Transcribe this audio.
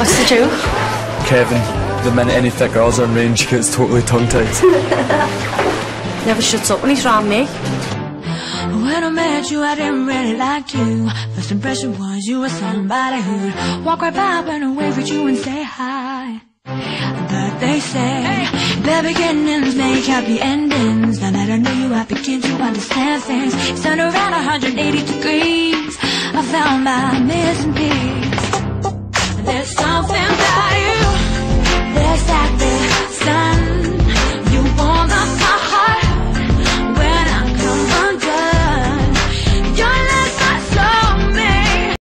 What's the joke? Kevin, the minute any thick girls are in range, he gets totally tongue-tied. Never shuts up when he's around me. When I met you, I didn't really like you. First impression was you were somebody who'd walk right by and wave at you and say hi. But they say bad beginnings make happy endings. Now that I know you, I begin to understand things. It's turned around 180 degrees. I found my missing